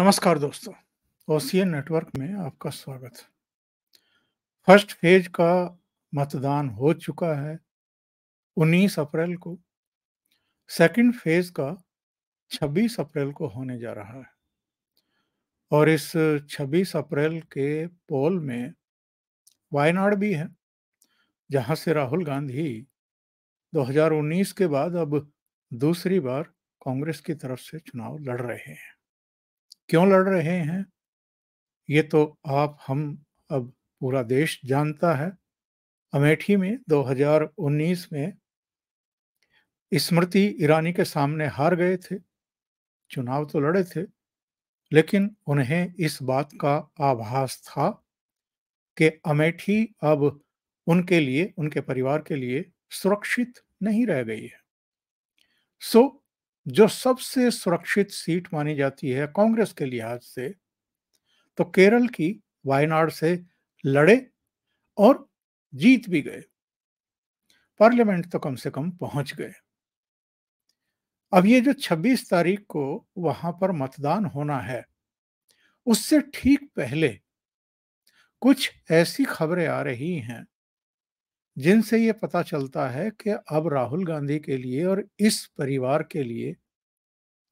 नमस्कार दोस्तों, OCN network में आपका स्वागत। है फ़र्स्ट फ़ेज़ का मतदान हो चुका है 19 अप्रैल को। सेकंड फ़ेज़ का 26 अप्रैल को होने जा रहा है। और इस 26 अप्रैल के पोल में वायनाड भी है, जहाँ से राहुल गांधी 2019 के बाद अब दूसरी बार कांग्रेस की तरफ़ से चुनाव लड़ रहे हैं। क्यों लड़ रहे हैं? ये तो आप, हम अब पूरा देश जानता है। अमेठी में 2019 में स्मृति ईरानी के सामने हार गए थे। चुनाव तो लड़े थे, लेकिन उन्हें इस बात का आभास था कि अमेठी अब उनके लिए, उनके परिवार के लिए सुरक्षित नहीं रह गई है। सो जो सबसे सुरक्षित सीट मानी जाती है कांग्रेस के लिहाज से तो केरल की वायनाड से लड़े और जीत भी गए। पार्लियामेंट तो कम से कम पहुँच गए। अब ये जो 26 तारीख को वहाँ पर मतदान होना है, उससे ठीक पहले कुछ ऐसी खबरें आ रही हैं जिनसे ये पता चलता है कि अब राहुल गांधी के लिए और इस परिवार के लिए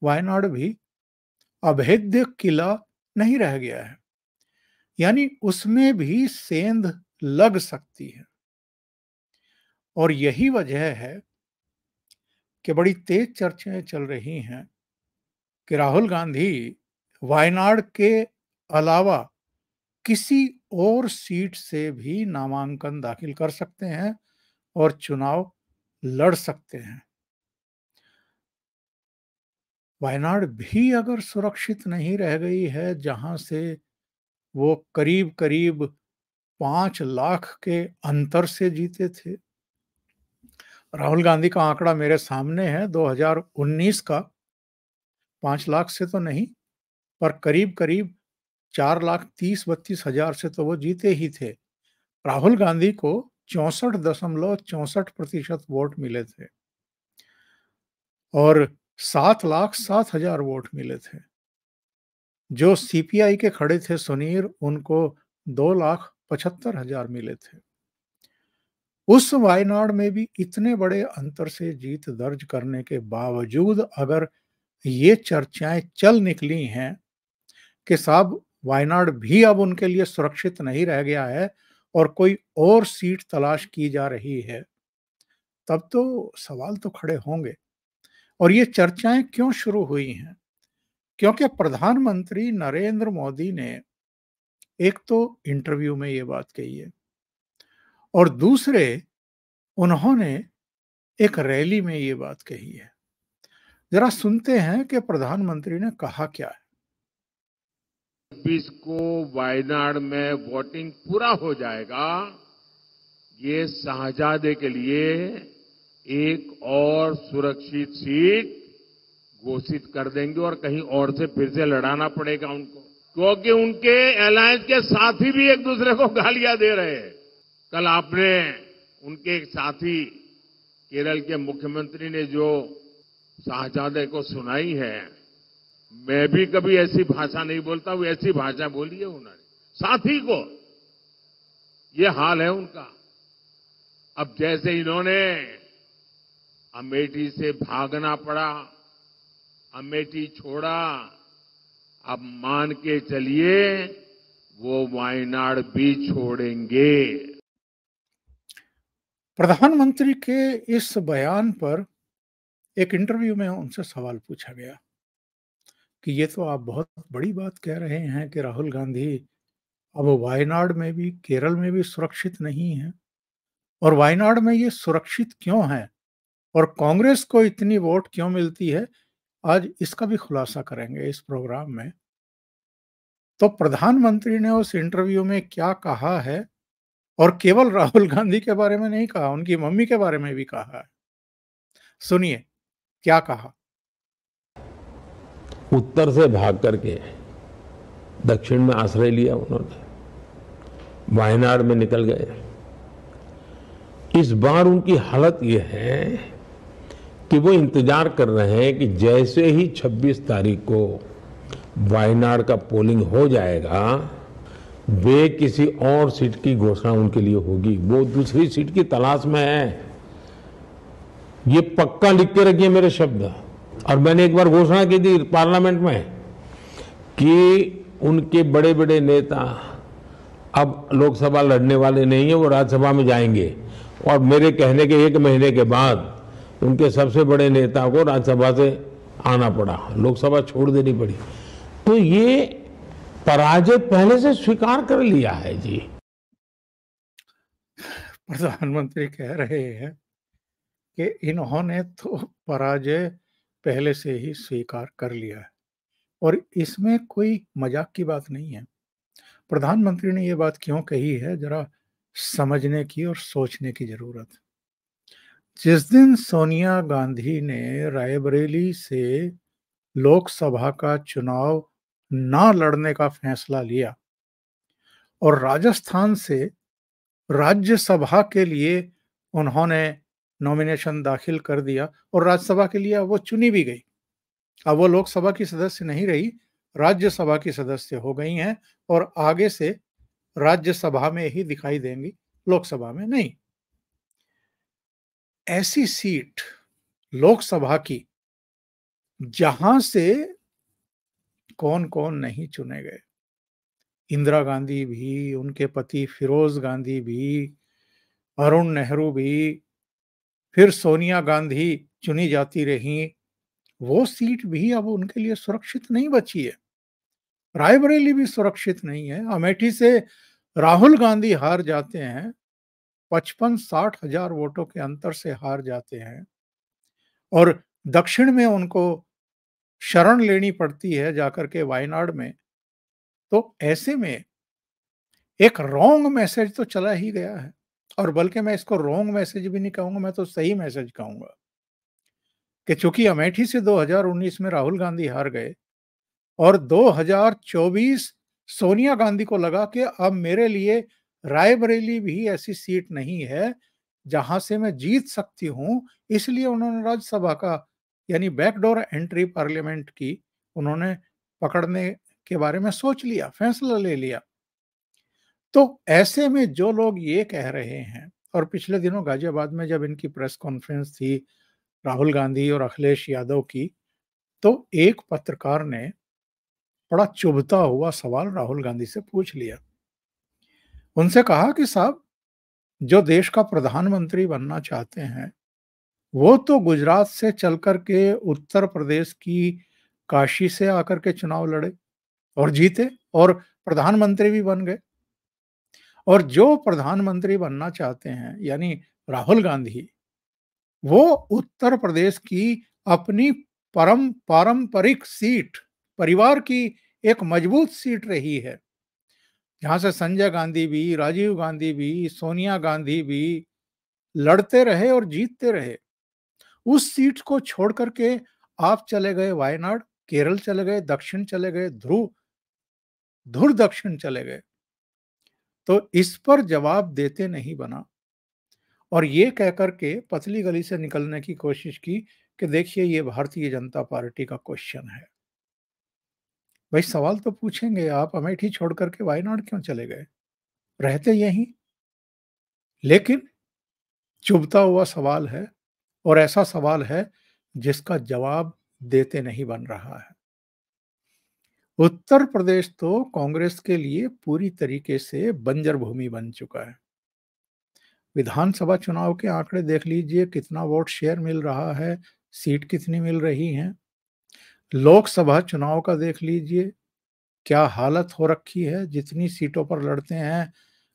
वायनाड भी अभेद्य किला नहीं रह गया है। यानी उसमें भी सेंध लग सकती है। और यही वजह है कि बड़ी तेज चर्चाएँ चल रही हैं कि राहुल गांधी वायनाड के अलावा किसी और सीट से भी नामांकन दाखिल कर सकते हैं और चुनाव लड़ सकते हैं। वायनाड भी अगर सुरक्षित नहीं रह गई है, जहाँ से वो करीब करीब पाँच लाख के अंतर से जीते थे। राहुल गांधी का आंकड़ा मेरे सामने है 2019 का। पाँच लाख से तो नहीं, पर करीब करीब चार लाख तीस बत्तीस हज़ार से तो वो जीते ही थे। राहुल गांधी को चौसठ दशमलव चौसठ प्रतिशत वोट मिले थे। और सात लाख सात हज़ार वोट मिले थे। जो सीपीआई के खड़े थे सुनीर उनको दो लाख पचहत्तर हज़ार मिले थे। उस वायनाड में भी इतने बड़े अंतर से जीत दर्ज करने के बावजूद अगर ये चर्चाएँ चल निकली हैं, कि साहब वायनाड भी अब उनके लिए सुरक्षित नहीं रह गया है और कोई और सीट तलाश की जा रही है। तब तो सवाल तो खड़े होंगे। और ये चर्चाएँ क्यों शुरू हुई हैं? क्योंकि प्रधानमंत्री नरेंद्र मोदी ने एक तो इंटरव्यू में ये बात कही है और दूसरे उन्होंने एक रैली में ये बात कही है। जरा सुनते हैं कि प्रधानमंत्री ने कहा क्या है। बीस को वायनाड में वोटिंग पूरा हो जाएगा, ये शाहजादे के लिए एक और सुरक्षित सीट घोषित कर देंगे और कहीं और से फिर से लड़ाना पड़ेगा उनको। क्योंकि उनके अलायंस के साथी भी एक दूसरे को गालियाँ दे रहे हैं। कल आपने उनके एक साथी, केरल के मुख्यमंत्री ने जो शाहजादे को सुनाई है मैं भी कभी ऐसी भाषा नहीं बोलता हूँ ऐसी भाषा बोली है उन्होंने। साथी को, ये हाल है उनका। अब जैसे इन्होंने अमेठी से भागना पड़ा, अमेठी छोड़ा, अब मान के चलिए, वो वायनाड भी छोड़ेंगे। प्रधानमंत्री के इस बयान पर एक इंटरव्यू में उनसे सवाल पूछा गया। कि ये तो आप बहुत बड़ी बात कह रहे हैं कि राहुल गांधी अब वायनाड में भी, केरल में भी सुरक्षित नहीं है। और वायनाड में ये सुरक्षित क्यों है? और कांग्रेस को इतनी वोट क्यों मिलती है? आज इसका भी खुलासा करेंगे इस प्रोग्राम में। तो प्रधानमंत्री ने उस इंटरव्यू में क्या कहा है? और केवल राहुल गांधी के बारे में नहीं कहा, उनकी मम्मी के बारे में भी कहा है। सुनिए, क्या कहा? उत्तर से भाग करके दक्षिण में आश्रय लिया उन्होंने। वायनाड में निकल गए। इस बार उनकी हालत यह है कि वो इंतज़ार कर रहे हैं कि जैसे ही 26 तारीख को वायनाड का पोलिंग हो जाएगा, वे किसी और सीट की घोषणा उनके लिए होगी। वो दूसरी सीट की तलाश में है। ये पक्का लिख के रखिए मेरे शब्द। और मैंने एक बार घोषणा की थी पार्लियामेंट में कि उनके बड़े बड़े नेता अब लोकसभा लड़ने वाले नहीं है, वो राज्यसभा में जाएँगे। और मेरे कहने के एक महीने के बाद उनके सबसे बड़े नेता को राज्यसभा से आना पड़ा। लोकसभा छोड़ देनी पड़ी। तो ये पराजय पहले से स्वीकार कर लिया है जी। प्रधानमंत्री कह रहे हैं कि इन्होंने तो पराजय पहले से ही स्वीकार कर लिया है। और इसमें कोई मज़ाक की बात नहीं है। प्रधानमंत्री ने यह बात क्यों कही है, जरा समझने की और सोचने की ज़रूरत। जिस दिन सोनिया गांधी ने रायबरेली से लोकसभा का चुनाव ना लड़ने का फैसला लिया और राजस्थान से राज्यसभा के लिए उन्होंने नॉमिनेशन दाखिल कर दिया और राज्यसभा के लिए वो चुनी भी गई। अब वो लोकसभा की सदस्य नहीं रही, राज्यसभा की सदस्य हो गई हैं और आगे से राज्यसभा में ही दिखाई देंगी, लोकसभा में नहीं। ऐसी सीट लोकसभा की, जहाँ से कौन कौन नहीं चुने गए। इंदिरा गांधी भी, उनके पति फिरोज गांधी भी, अरुण नेहरू भी फिर सोनिया गांधी चुनी जाती रही। वो सीट भी अब उनके लिए सुरक्षित नहीं बची है। रायबरेली भी सुरक्षित नहीं है। अमेठी से राहुल गांधी हार जाते हैं। पचपन साठ हज़ार वोटों के अंतर से हार जाते हैं। और दक्षिण में उनको शरण लेनी पड़ती है जाकर के वायनाड में। तो ऐसे में एक रॉन्ग मैसेज तो चला ही गया है। और बल्कि मैं इसको रॉन्ग मैसेज भी नहीं कहूँगा, मैं तो सही मैसेज कहूँगा। कि चूँकि अमेठी से 2019 में राहुल गांधी हार गए और 2024 सोनिया गांधी को लगा कि अब मेरे लिए रायबरेली भी ऐसी सीट नहीं है जहाँ से मैं जीत सकती हूँ, इसलिए उन्होंने राज्यसभा का यानी बैकडोर एंट्री पार्लियामेंट की, उन्होंने पकड़ने के बारे में सोच लिया, फैसला ले लिया। तो ऐसे में जो लोग ये कह रहे हैं, और पिछले दिनों गाजियाबाद में जब इनकी प्रेस कॉन्फ्रेंस थी राहुल गांधी और अखिलेश यादव की तो एक पत्रकार ने बड़ा चुभता हुआ सवाल राहुल गांधी से पूछ लिया। उनसे कहा कि, साहब, जो देश का प्रधानमंत्री बनना चाहते हैं, वो तो गुजरात से चल कर के उत्तर प्रदेश की काशी से आकर के चुनाव लड़े और जीते और प्रधानमंत्री भी बन गए। और जो प्रधानमंत्री बनना चाहते हैं, यानी राहुल गांधी, वो उत्तर प्रदेश की अपनी परम, पारंपरिक सीट, परिवार की एक मज़बूत सीट रही है। जहाँ से संजय गांधी भी, राजीव गांधी भी, सोनिया गांधी भी लड़ते रहे और जीतते रहे, उस सीट को छोड़ करके आप चले गए वायनाड, केरल चले गए, दक्षिण चले गए ध्रुव धुर दक्षिण चले गए। तो इस पर जवाब देते नहीं बना। और ये कहकर के पतली गली से निकलने की कोशिश की कि देखिए, ये भारतीय जनता पार्टी का क्वेश्चन है। भाई, सवाल तो पूछेंगे आप, अमेठी छोड़ करके वायनाड क्यों चले गए? रहते यहीं। लेकिन चुभता हुआ सवाल है और ऐसा सवाल है जिसका जवाब देते नहीं बन रहा है। उत्तर प्रदेश तो कांग्रेस के लिए पूरी तरीके से बंजर भूमि बन चुका है। विधानसभा चुनाव के आंकड़े देख लीजिए, कितना वोट शेयर मिल रहा है, सीट कितनी मिल रही है। लोकसभा चुनाव का देख लीजिए, क्या हालत हो रखी है, जितनी सीटों पर लड़ते हैं,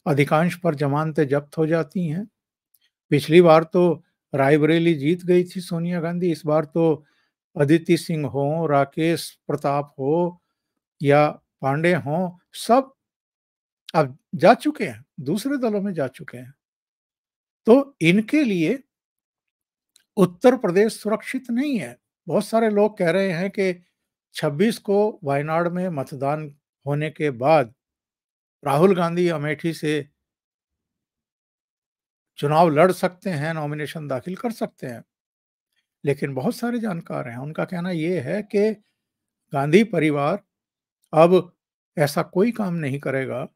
अधिकांश पर जमानतें जब्त हो जाती हैं। पिछली बार तो रायबरेली जीत गई थी सोनिया गांधी, इस बार तो अदिति सिंह हो, राकेश प्रताप हो या पांडे हो, सब अब जा चुके हैं, दूसरे दलों में जा चुके हैं। तो इनके लिए उत्तर प्रदेश सुरक्षित नहीं है। बहुत सारे लोग कह रहे हैं कि 26 को वायनाड में मतदान होने के बाद राहुल गांधी अमेठी से चुनाव लड़ सकते हैं, नॉमिनेशन दाखिल कर सकते हैं। लेकिन बहुत सारे जानकार हैं, उनका कहना यह है कि गांधी परिवार अब ऐसा कोई काम नहीं करेगा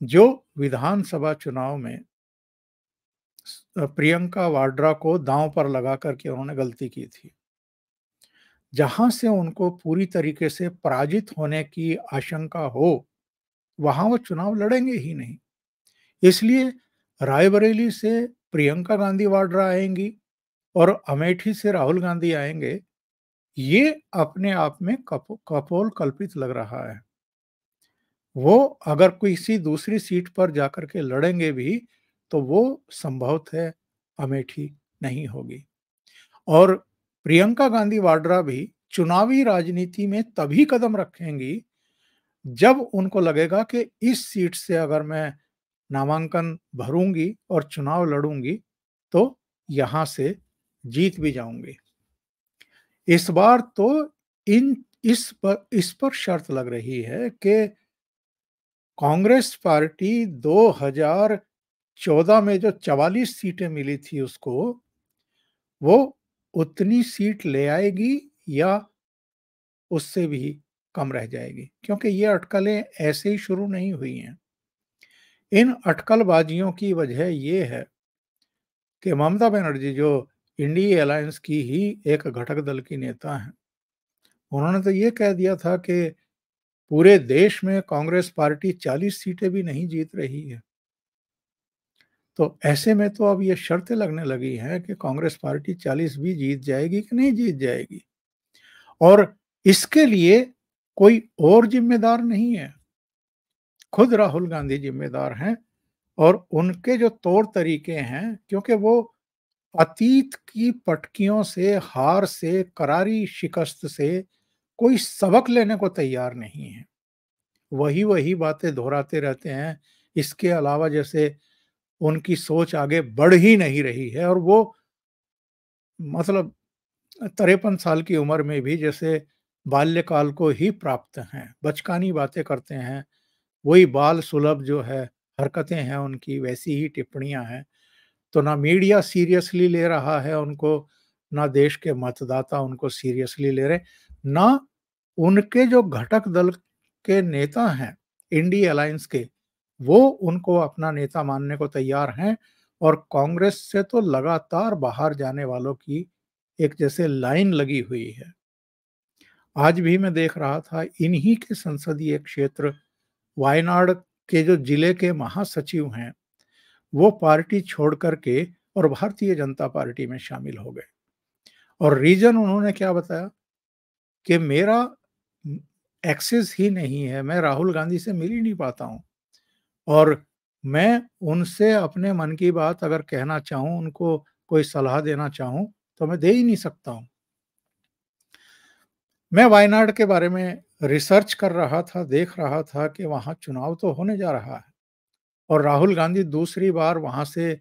जो विधानसभा चुनाव में प्रियंका वाड्रा को दांव पर लगा करके उन्होंने गलती की थी। जहाँ से उनको पूरी तरीके से पराजित होने की आशंका हो, वहाँ वो चुनाव लड़ेंगे ही नहीं। इसलिए रायबरेली से प्रियंका गांधी वाड्रा आएँगी और अमेठी से राहुल गांधी आएँगे ये अपने आप में कपो, कपोल कल्पित लग रहा है। वो अगर किसी दूसरी सीट पर जाकर के लड़ेंगे भी तो वो संभवत है अमेठी नहीं होगी। और प्रियंका गांधी वाड्रा भी चुनावी राजनीति में तभी कदम रखेंगी जब उनको लगेगा कि इस सीट से अगर मैं नामांकन भरूँगी और चुनाव लड़ूँगी तो यहाँ से जीत भी जाऊँगी। इस बार तो इन, इस पर इस पर शर्त लग रही है कि कांग्रेस पार्टी 2014 में जो 44 सीटें मिली थी उसको, वो उतनी सीट ले आएगी या उससे भी कम रह जाएगी? क्योंकि ये अटकलें ऐसे ही शुरू नहीं हुई हैं। इन अटकलबाजियों की वजह ये है कि ममता बनर्जी, जो इंडिया अलायंस की ही एक घटक दल की नेता हैं। उन्होंने तो ये कह दिया था कि पूरे देश में कांग्रेस पार्टी 40 सीटें भी नहीं जीत रही है। तो ऐसे में तो अब ये शर्तें लगने लगी हैं कि कांग्रेस पार्टी 40 भी जीत जाएगी कि नहीं जीत जाएगी? और इसके लिए कोई और जिम्मेदार नहीं है। खुद राहुल गांधी जिम्मेदार हैं और उनके जो तौर तरीके हैं, क्योंकि वो अतीत की पटकियों से, हार से, करारी शिकस्त से कोई सबक लेने को तैयार नहीं है। वही वही बातें दोहराते रहते हैं। इसके अलावा जैसे उनकी सोच आगे बढ़ ही नहीं रही है और वो मतलब तिरपन साल की उम्र में भी जैसे बाल्यकाल को ही प्राप्त हैं, बचकानी बातें करते हैं। वही बाल सुलभ जो है, हरकतें हैं उनकी, वैसी ही टिप्पणियाँ हैं। तो ना मीडिया सीरियसली ले रहा है उनको, ना देश के मतदाता उनको सीरियसली ले रहे, ना उनके जो घटक दल के नेता हैं इंडी अलायंस के, वो उनको अपना नेता मानने को तैयार हैं और कांग्रेस से तो लगातार बाहर जाने वालों की एक जैसे लाइन लगी हुई है। आज भी मैं देख रहा था इन्हीं के संसदीय क्षेत्र, वायनाड के जो ज़िले के महासचिव हैं वो पार्टी छोड़ करके और भारतीय जनता पार्टी में शामिल हो गए। और रीजन उन्होंने क्या बताया? कि मेरा एक्सेस ही नहीं है, मैं राहुल गांधी से मिल ही नहीं पाता हूँ। और मैं उनसे अपने मन की बात अगर कहना चाहूँ, उनको कोई सलाह देना चाहूँ तो मैं दे ही नहीं सकता हूँ। मैं वायनाड के बारे में रिसर्च कर रहा था, देख रहा था कि वहाँ चुनाव तो होने जा रहा है। और राहुल गांधी दूसरी बार वहाँ से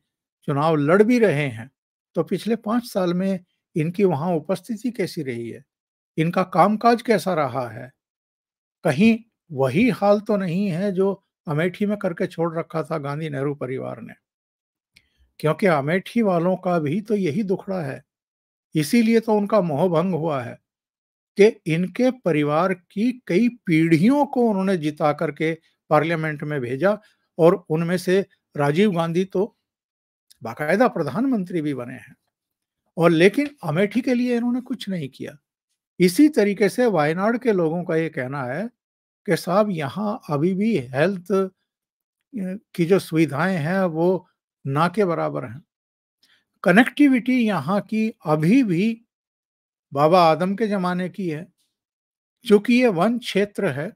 चुनाव लड़ भी रहे हैं तो पिछले पाँच साल में इनकी वहाँ उपस्थिति कैसी रही है? इनका कामकाज कैसा रहा है? कहीं वही हाल तो नहीं है जो अमेठी में करके छोड़ रखा था गांधी नेहरू परिवार ने। क्योंकि अमेठी वालों का भी तो यही दुखड़ा है, इसीलिए तो उनका मोहभंग हुआ है कि इनके परिवार की कई पीढ़ियों को उन्होंने जिता करके पार्लियामेंट में भेजा और उनमें से राजीव गांधी तो बाकायदा प्रधानमंत्री भी बने हैं। और लेकिन अमेठी के लिए इन्होंने कुछ नहीं किया। इसी तरीके से वायनाड के लोगों का ये कहना है कि साहब, यहाँ अभी भी हेल्थ की जो सुविधाएँ हैं वो ना के बराबर हैं। कनेक्टिविटी यहाँ की अभी भी बाबा आदम के जमाने की है क्योंकि ये वन क्षेत्र है।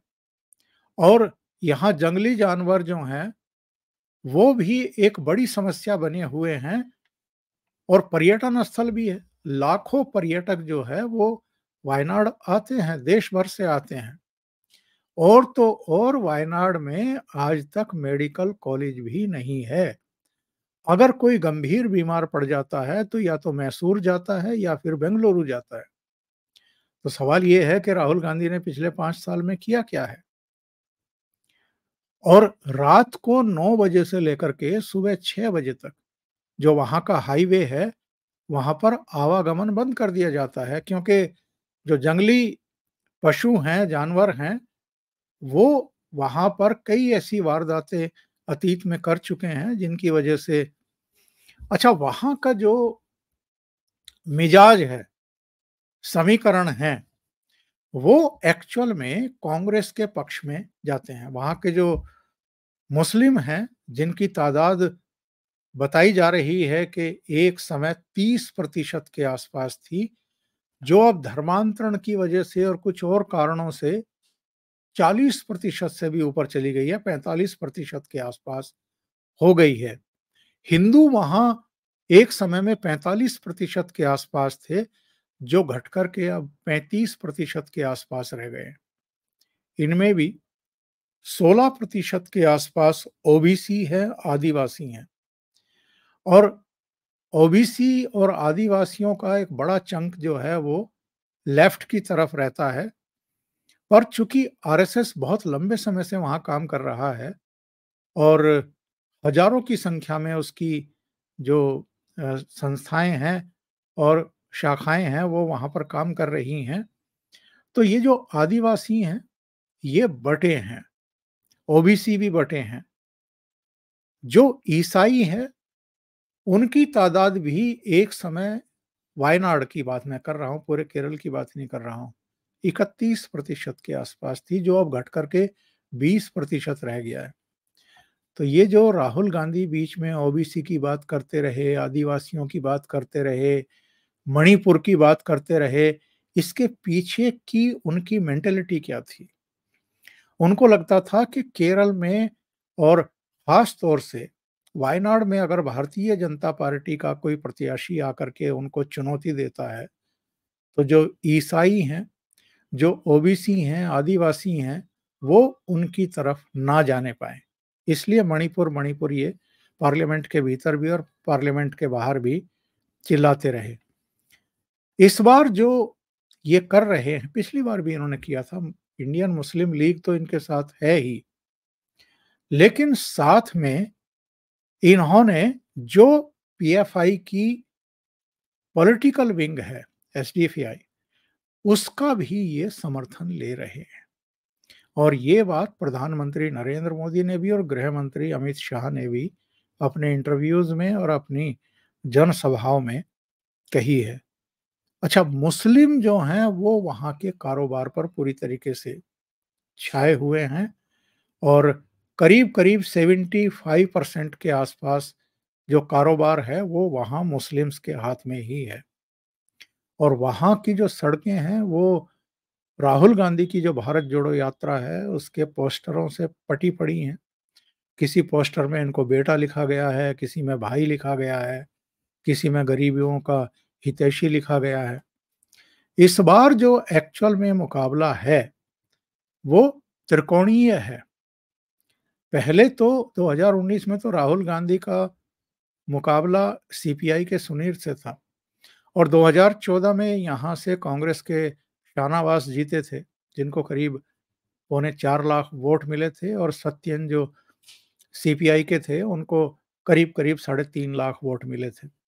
और यहाँ जंगली जानवर जो हैं, वो भी एक बड़ी समस्या बने हुए हैं और पर्यटन स्थल भी है। लाखों पर्यटक जो है, वो वायनाड आते हैं देश भर से आते हैं। और तो और वायनाड में आज तक मेडिकल कॉलेज भी नहीं है। अगर कोई गंभीर बीमार पड़ जाता है तो या तो मैसूर जाता है या फिर बेंगलुरु जाता है। तो सवाल ये है कि राहुल गांधी ने पिछले पाँच साल में किया क्या है? और रात को नौ बजे से लेकर के सुबह छह बजे तक जो वहाँ का हाईवे है, वहाँ पर आवागमन बंद कर दिया जाता है क्योंकि जो जंगली पशु हैं, जानवर हैं, वो वहाँ पर कई ऐसी वारदातें अतीत में कर चुके हैं जिनकी वजह से अच्छा वहाँ का जो मिजाज है, समीकरण है वो एक्चुअल में कांग्रेस के पक्ष में जाते हैं। वहाँ के जो मुस्लिम हैं, जिनकी तादाद बताई जा रही है कि एक समय 30 प्रतिशत के आसपास थी, जो अब धर्मांतरण की वजह से और कुछ और कारणों से 40 प्रतिशत से भी ऊपर चली गई है 45 प्रतिशत के आसपास हो गई है। हिंदू वहाँ एक समय में 45 प्रतिशत के आसपास थे जो घटकर के अब 35 प्रतिशत के आसपास रह गए इनमें भी 16 प्रतिशत के आसपास ओबीसी है, आदिवासी हैं। और ओबीसी और आदिवासियों का एक बड़ा चंक जो है वो लेफ़्ट की तरफ़ रहता है। पर चूँकि आरएसएस बहुत लंबे समय से वहाँ काम कर रहा है और हज़ारों की संख्या में उसकी जो संस्थाएँ हैं और शाखाएँ हैं, वो वहाँ पर काम कर रही हैं। तो ये जो आदिवासी हैं, ये बटे हैं, ओबीसी भी बटे हैं। जो ईसाई है, उनकी तादाद भी एक समय वायनाड की बात मैं कर रहा हूँ, पूरे केरल की बात नहीं कर रहा हूँ, इकतीस प्रतिशत के आसपास थी, जो अब घट करके बीस प्रतिशत रह गया है। तो ये जो राहुल गांधी बीच में ओबीसी की बात करते रहे, आदिवासियों की बात करते रहे मणिपुर की बात करते रहे, इसके पीछे की उनकी मेंटेलिटी क्या थी? उनको लगता था कि केरल में और खास तौर से वायनाड में अगर भारतीय जनता पार्टी का कोई प्रत्याशी आकर के उनको चुनौती देता है तो जो ईसाई हैं, जो ओबीसी हैं, आदिवासी हैं, वो उनकी तरफ़ ना जाने पाए। इसलिए मणिपुर मणिपुर ये पार्लियामेंट के भीतर भी और पार्लियामेंट के बाहर भी चिल्लाते रहे। इस बार जो ये कर रहे हैं, पिछली बार भी इन्होंने किया था, इंडियन मुस्लिम लीग तो इनके साथ है ही। लेकिन साथ में इन्होंने जो पीएफआई की पॉलिटिकल विंग है एसडीएफआई उसका भी ये समर्थन ले रहे हैं। और ये बात प्रधानमंत्री नरेंद्र मोदी ने भी और गृह मंत्री अमित शाह ने भी अपने इंटरव्यूज़ में और अपनी जनसभाओं में कही है। अच्छा मुस्लिम जो हैं, वो वहाँ के कारोबार पर पूरी तरीके से छाए हुए हैं और करीब करीब 75 परसेंट के आसपास जो कारोबार है, वो वहाँ मुस्लिम्स के हाथ में ही है। और वहाँ की जो सड़कें हैं, वो राहुल गांधी की जो भारत जोड़ो यात्रा है, उसके पोस्टरों से पटी पड़ी हैं। किसी पोस्टर में इनको बेटा लिखा गया है, किसी में भाई लिखा गया है, किसी में गरीबियों का हितैषी लिखा गया है। इस बार जो एक्चुअल में मुकाबला है, वो त्रिकोणीय है। पहले तो 2019 में तो राहुल गांधी का मुकाबला सीपीआई के सुनीर से था और 2014 में यहाँ से कांग्रेस के शाहनवाज जीते थे, जिनको करीब पौने चार लाख वोट मिले थे और सत्यन जो सीपीआई के थे, उनको करीब करीब साढ़े तीन लाख वोट मिले थे।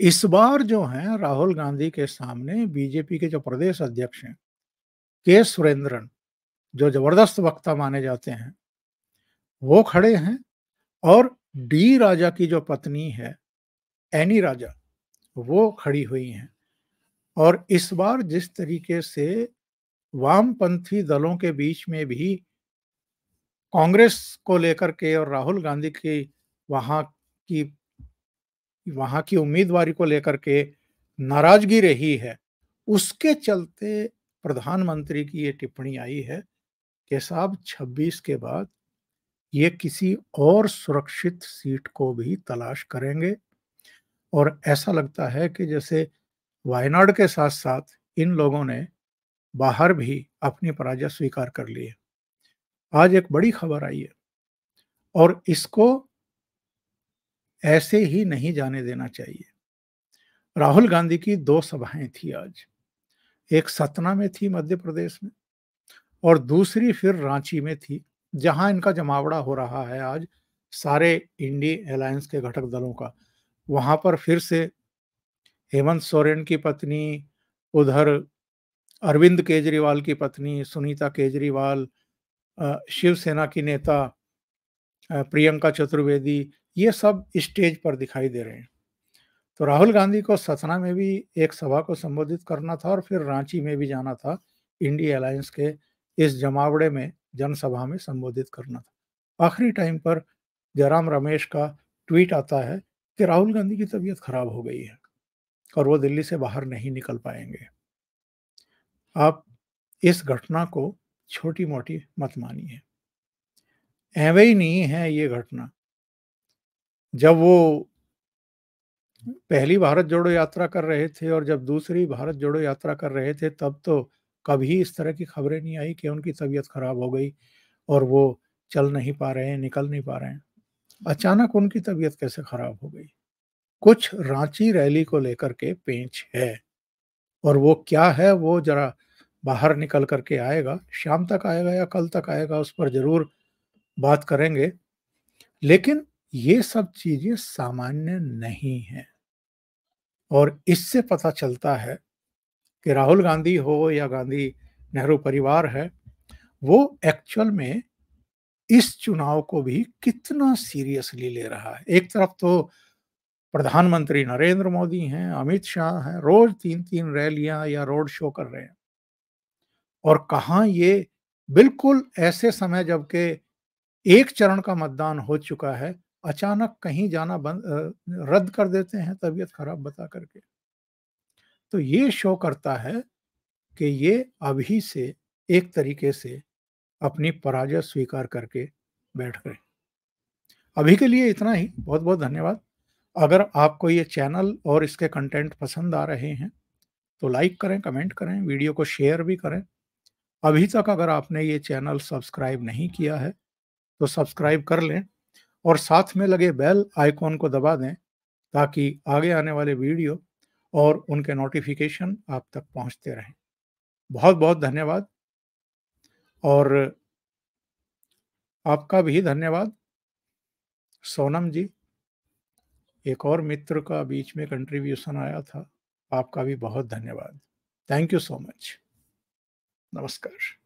इस बार जो है राहुल गांधी के सामने बीजेपी के जो प्रदेश अध्यक्ष हैं, के सुरेंद्रन, जो ज़बरदस्त वक्ता माने जाते हैं, वो खड़े हैं और डी राजा की जो पत्नी है, एनी राजा, वो खड़ी हुई हैं। और इस बार जिस तरीके से वामपंथी दलों के बीच में भी कांग्रेस को लेकर के और राहुल गांधी की वहाँ की वहाँ की उम्मीदवारी को लेकर के नाराज़गी रही है, उसके चलते प्रधानमंत्री की ये टिप्पणी आई है कि साहब 26 के बाद ये किसी और सुरक्षित सीट को भी तलाश करेंगे। और ऐसा लगता है कि जैसे वायनाड के साथ साथ इन लोगों ने बाहर भी अपनी पराजय स्वीकार कर ली है। आज एक बड़ी खबर आई है और इसको ऐसे ही नहीं जाने देना चाहिए। राहुल गांधी की दो सभाएँ थी आज, एक सतना में थी मध्य प्रदेश में और दूसरी फिर रांची में थी, जहाँ इनका जमावड़ा हो रहा है आज सारे इंडी अलायंस के घटक दलों का। वहाँ पर फिर से हेमंत सोरेन की पत्नी, उधर अरविंद केजरीवाल की पत्नी, सुनीता केजरीवाल शिवसेना की नेता प्रियंका चतुर्वेदी ये सब स्टेज पर दिखाई दे रहे हैं। तो राहुल गांधी को सतना में भी एक सभा को संबोधित करना था और फिर रांची में भी जाना था, इंडिया अलायंस के इस जमावड़े में, जनसभा में संबोधित करना था। आखिरी टाइम पर जयराम रमेश का ट्वीट आता है कि राहुल गांधी की तबीयत खराब हो गई है और वो दिल्ली से बाहर नहीं निकल पाएँगे। आप इस घटना को छोटी मोटी मत मानिए। एवे ही नहीं है ये घटना। जब वो पहली भारत जोड़ो यात्रा कर रहे थे और जब दूसरी भारत जोड़ो यात्रा कर रहे थे, तब तो कभी इस तरह की खबरें नहीं आई कि उनकी तबीयत खराब हो गई और वो चल नहीं पा रहे हैं, निकल नहीं पा रहे हैं। अचानक उनकी तबीयत कैसे खराब हो गई? कुछ रांची रैली को लेकर के पेंच है और वो क्या है, वो जरा बाहर निकल करके आएगा, शाम तक आएगा या कल तक आएगा, उस पर ज़रूर बात करेंगे। लेकिन ये सब चीज़ें सामान्य नहीं है। और इससे पता चलता है कि राहुल गांधी हो या गांधी नेहरू परिवार है, वो एक्चुअल में इस चुनाव को भी कितना सीरियसली ले रहा है। एक तरफ़ तो प्रधानमंत्री नरेंद्र मोदी हैं, अमित शाह हैं, रोज तीन तीन रैलियाँ या रोड शो कर रहे हैं। और कहा ये बिल्कुल ऐसे समय जबकि एक चरण का मतदान हो चुका है अचानक कहीं जाना बंद रद्द कर देते हैं तबीयत खराब बता करके। तो ये शो करता है कि ये अभी से एक तरीके से अपनी पराजय स्वीकार करके बैठ गए। अभी के लिए इतना ही। बहुत बहुत धन्यवाद। अगर आपको ये चैनल और इसके कंटेंट पसंद आ रहे हैं तो लाइक करें, कमेंट करें, वीडियो को शेयर भी करें। अभी तक अगर आपने ये चैनल सब्सक्राइब नहीं किया है तो सब्सक्राइब कर लें। और साथ में लगे बेल आइकॉन को दबा दें ताकि आगे आने वाले वीडियो और उनके नोटिफिकेशन आप तक पहुँचते रहें। बहुत बहुत धन्यवाद। और आपका भी धन्यवाद। सोनम जी, एक और मित्र का बीच में कंट्रीब्यूशन आया था, आपका भी बहुत धन्यवाद। थैंक यू सो मच नमस्कार।